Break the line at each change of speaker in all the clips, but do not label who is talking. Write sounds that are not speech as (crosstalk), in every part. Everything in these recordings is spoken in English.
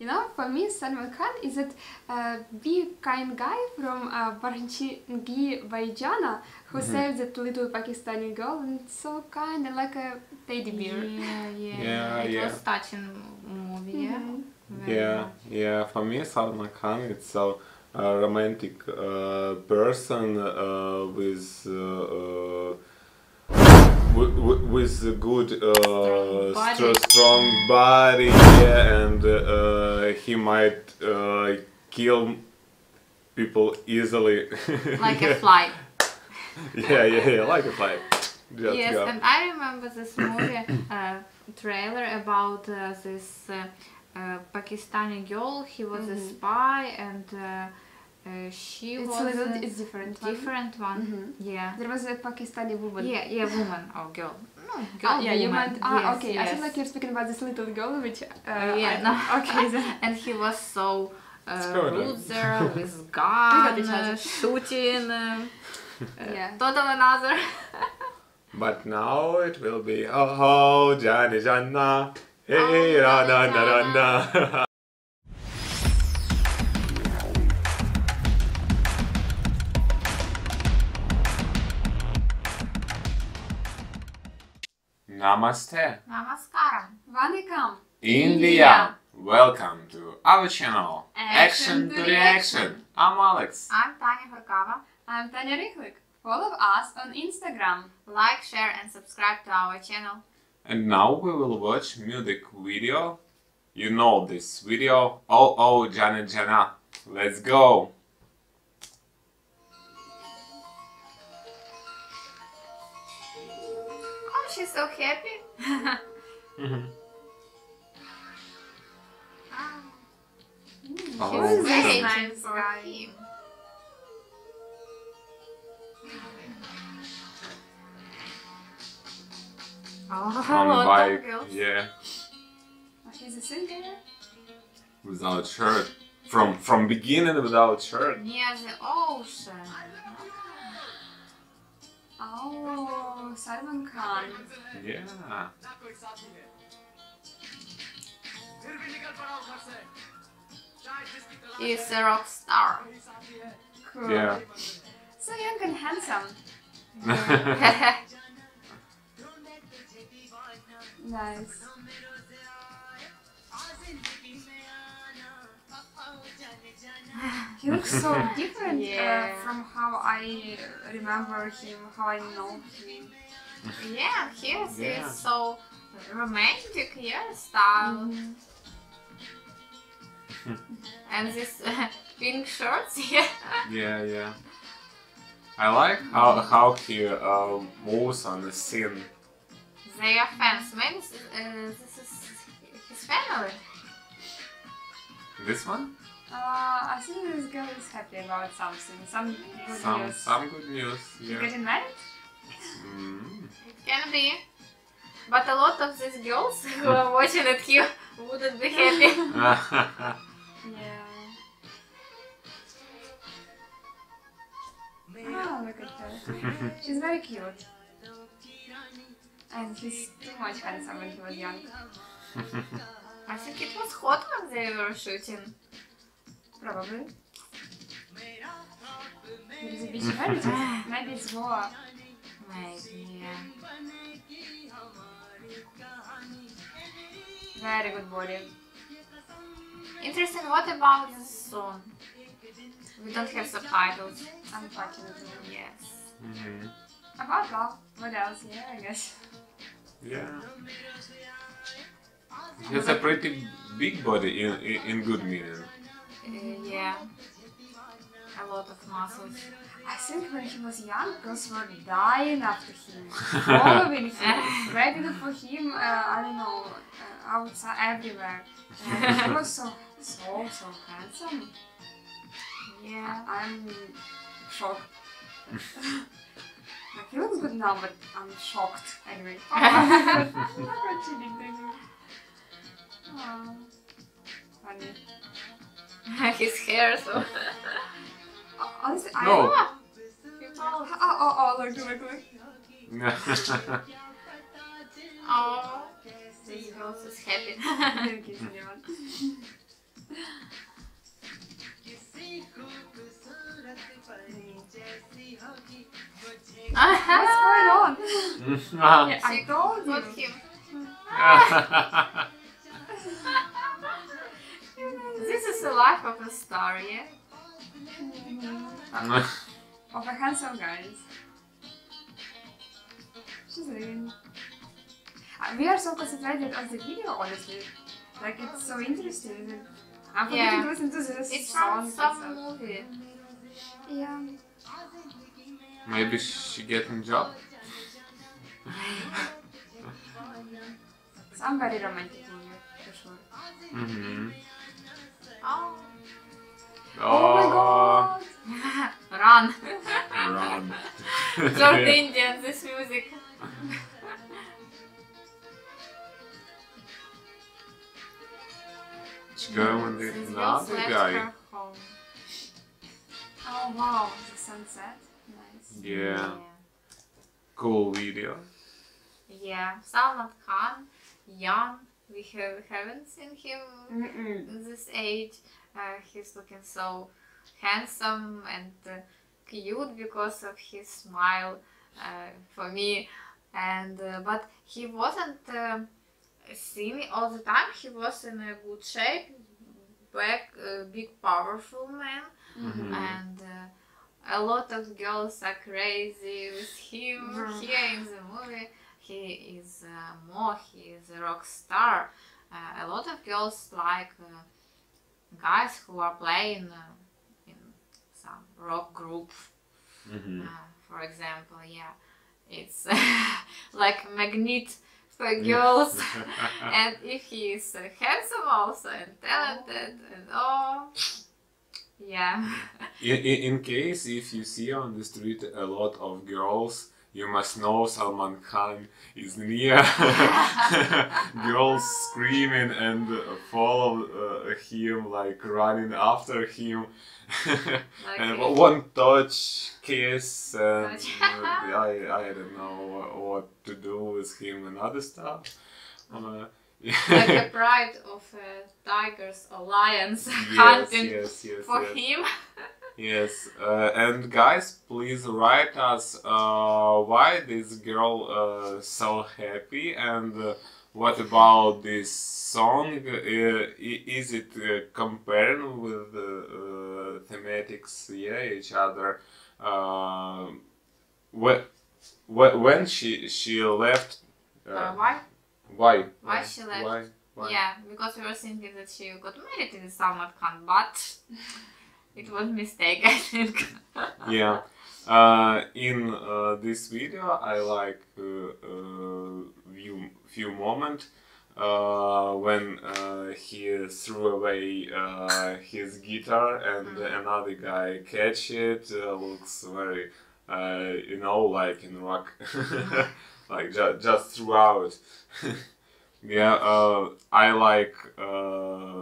You know, for me, Salman Khan is that uh, big kind guy from uh, Bajrangi, Bhaijaan who saved that little Pakistani girl and it's so kind and like a teddy bear.
Yeah, yeah. (laughs)
Yeah,
it
yeah.
was touching movie, yeah.
Mhm.
Very
Yeah,
much.
yeah. For me, Salman Khan it's so a romantic uh, person uh, with wi- wi- with a good uh,
Strong body.
str- strong body, yeah, and uh, he might uh, kill people easily. (laughs)
Like a fly. (laughs)
yeah, yeah, yeah, like a fly. Just
yes,
go.
and I remember this movie uh, trailer about uh, this uh, uh, Pakistani girl. He was a
Mhm.
spy, and uh, she
It's
was
a little,
a
it's different. one.
different one.
Mhm.
Yeah.
There was a Pakistani woman.
Yeah, yeah, woman or girl. No, girl,
Ah, yeah, you
woman.
meant. Ah,
Yes,
okay. I
yes.
feel like you're speaking about this little girl, which. Uh,
Uh, yeah,
I-
no. (laughs)
Okay. (laughs)
and he was so uh, rude there with (laughs)
got
gun,
each other.
uh, shooting.
Yeah.
Total another.
But now it will be oh oh Johnny Janna, hey
Oh,
Rana
Johnny
Rana. Namaste,
Namaskaram.
Vanakkam.
India. Welcome to our channel,
Action to
Reaction. I'm Alex.
I'm Tanya Horkava.
I'm Tanya Rykhlyk. Follow us on Instagram.
Like, share, and subscribe to our channel.
And now we will watch music video. You know this video. Oh oh Jana Jana. Let's go.
Oh, she's so happy. Ah,
Oh,
she was
very
waiting
nice
for
guy.
him. Oh,
On
lot of
bike, yeah,
Oh, she's a singer.
without shirt. From from beginning without shirt.
Near the ocean.
Oh, Salman Khan.
Yeah.
He's a rock star.
Cool.
Yeah.
So young and handsome. (laughs) (laughs) Nice. He looks so (laughs) different
Yeah.
uh, from how I remember him, how I know him.
yeah, he's
Yeah.
is so romantic, yeah, style.
Mhm.
And this uh, (laughs) pink shorts, (laughs) yeah.
yeah, yeah. I like how how he uh, moves on the scene.
They are fans. Maybe uh, this is his family.
This one?
Uh, I think this girl is happy about something, some good
Some
news.
some good news.
You
Yeah.
getting married?
Mm.
It can be. But a lot of these girls (laughs) who are watching it here wouldn't be happy. (laughs)
Yeah. Oh, look at her. (laughs) She's very cute. And he's too much handsome when he was young.
I think it was hot when they were shooting.
Probably. There is a beach marriage. Maybe it's war.
Maybe, yeah.
Very good body.
Interesting, what about this song? We don't have subtitles.
Unfortunately.
Yes.
Mhm.
About love. What else? Yeah, I guess.
Yeah. He has a pretty big body in in, in good meaning.
Uh, yeah. A lot of muscles.
I think when he was young, girls were dying after him, (laughs) following him, waiting for him. Uh, I don't know, uh, outside everywhere. Uh, he was so, so, so handsome.
Yeah.
I'm shocked. (laughs) like he looks good now, but I'm shocked anyway. (laughs) What she did to him. Aw, Funny. (laughs)
His hair, so. (laughs)
Honestly, I.
No.
Ah, people.
Oh, oh, oh, look, look, look.
Oh, this girl is happy.
Very. What's going on? (laughs)
Ah.
I told
Got
you.
him. (laughs) This is the life of a star, yeah? (laughs)
Of a handsome guy. She's leaving. Uh, We are so concentrated on the video, honestly. Like it's so interesting. That I'm forgetting
Yeah.
to listen to this
It's
song.
from some movie.
Yeah.
Maybe she getting job. (laughs)
Some very romantic movie sure.
Mm-hmm.
Oh.
Oh, my god! (laughs)
Run.
Run. (laughs)
North (laughs) Indian, this music.
She going with another guy.
Oh wow, the sunset. Nice.
Yeah. Cool video.
Yeah, Salman Khan, young. We have, haven't seen him
Mm-mm.
in this age. Uh, he's looking so handsome and uh, cute because of his smile uh, for me. And uh, but he wasn't um skinny all the time. He was in a good shape, back, uh, big, powerful man
Mhm.
and uh, a lot of girls are crazy with him here in the movie. He is more, he is a rock star. Uh, a lot of girls like uh, guys who are playing uh, in some rock group,
Mm-hmm.
uh, for example. Yeah, it's (laughs) like magnet for girls. (laughs) and if he is uh, handsome also and talented and all, yeah.
In, in, in case if you see on the street a lot of girls, you must know Salman Khan is near. (laughs) (laughs) girls screaming and follow uh, him, like running after him. (laughs) and one touch, kiss, and uh, I, I don't know what, to do with him and other stuff. Uh,
like a pride of uh, tigers or lions
yes,
hunting
yes, yes,
for him.
Yes, uh, and guys, please write us uh, why this girl uh, so happy and uh, what about this song? Uh, is it uh, comparing with the uh, thematics? Yeah, each other. Uh, wh- wh- when she she left?
Why?
why?
why she left?
Why? Why?
Yeah, because we were thinking that she got married in Salman Khan, but (laughs) it was mistake, (laughs) I think.
yeah uh, in uh, this video i like uh, uh, few, few moment uh, when uh, he threw away uh, his guitar and
Mhm.
another guy catch it uh, looks very uh, you know like in rock (laughs) like ju- just throughout (laughs) yeah uh, i like uh,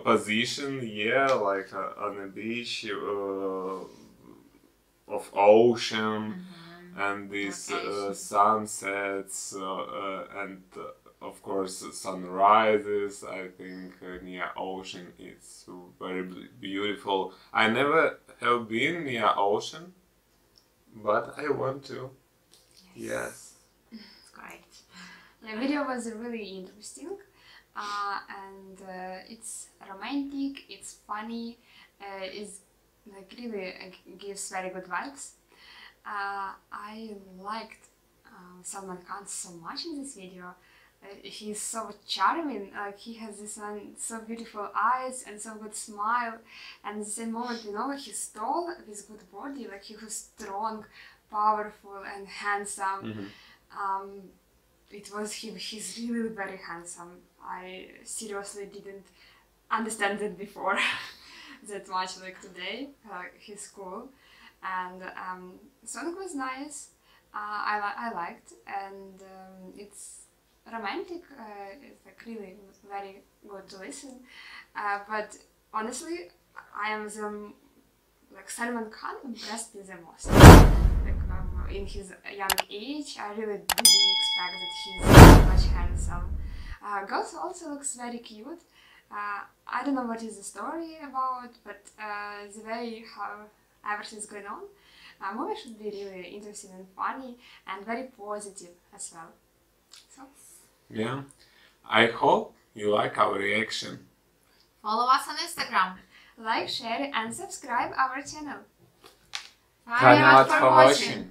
position, yeah, like uh, on a beach uh, of ocean and these uh, sunsets uh, uh, and uh, of course sunrises. I think uh, near ocean it's very beautiful. I never have been near ocean, but I want to. Yes. (laughs)
It's great.
The video was really interesting, uh, and uh, it's romantic. It's funny. Uh, it's like really uh, gives very good vibes. Uh, I liked uh, Salman Khan so much in this video. He's so charming. Like he has this one so beautiful eyes and so good smile. And at the same moment, you know, he's tall with good body. Like he was strong, powerful, and handsome
Mhm.
um, it was he he's really very handsome i seriously didn't understand it before (laughs) that much like today uh, he's cool and um, song was nice. Uh, I, li- I liked. And um, it's romantic. Uh, it's like really very good to listen. Uh, but honestly i am the like Salman Khan impressed me the most. Like um, in his young age, I really didn't expect that he's that much handsome. Uh, girls also looks very cute. Uh, I don't know what is the story about, but uh, the way how everything's going on. Uh, movie should be really interesting and funny and very positive as well. So
Yeah. I hope you like our reaction.
Follow us on Instagram.
like, share, and subscribe our channel.
Thank you
Thank
for watching.